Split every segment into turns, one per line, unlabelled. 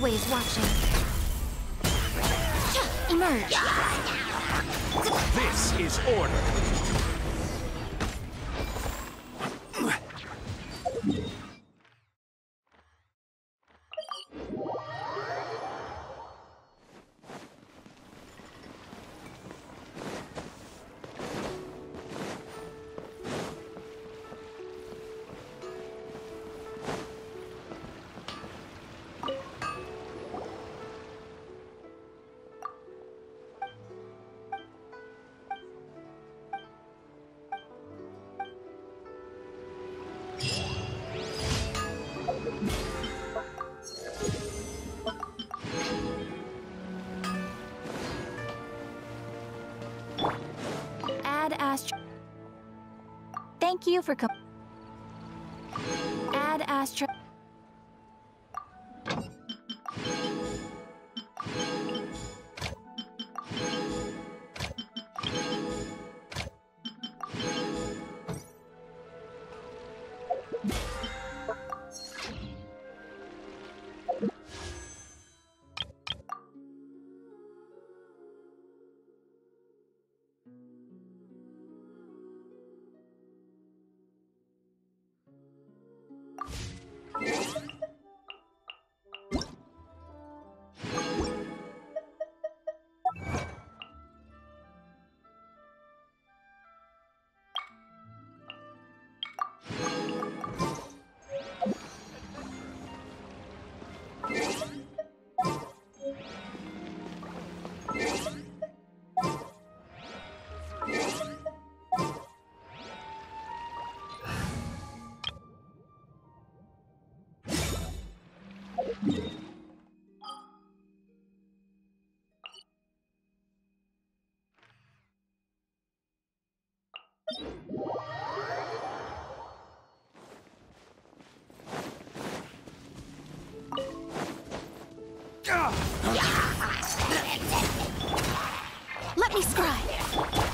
always watching. Emerge.
This is order.
Ad astra. Thank you for com- Ad astra. Let me scry.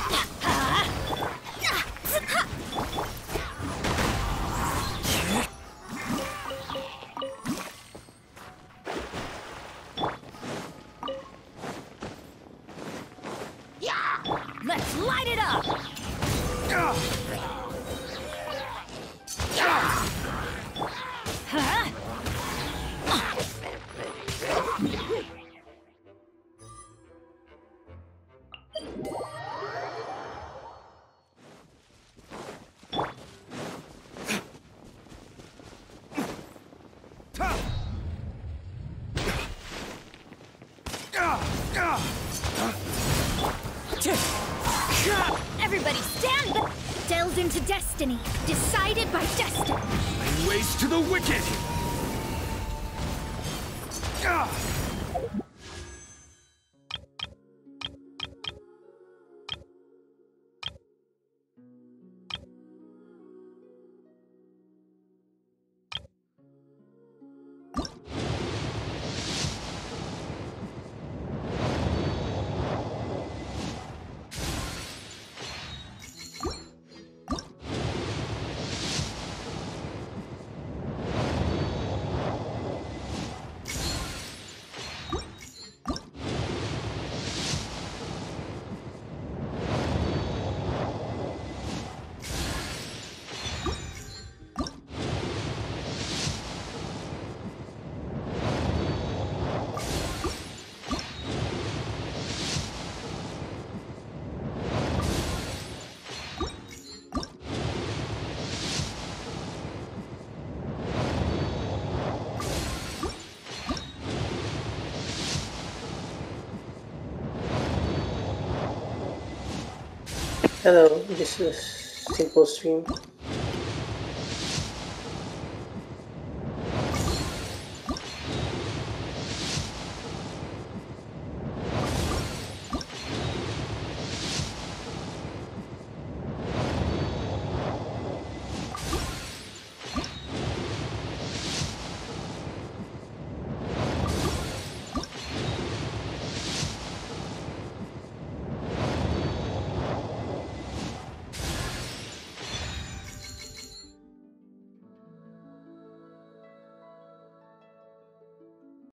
Everybody stand. Delved into destiny. Decided by destiny.
Laying waste to the wicked!
Hello, this is Simple Stream.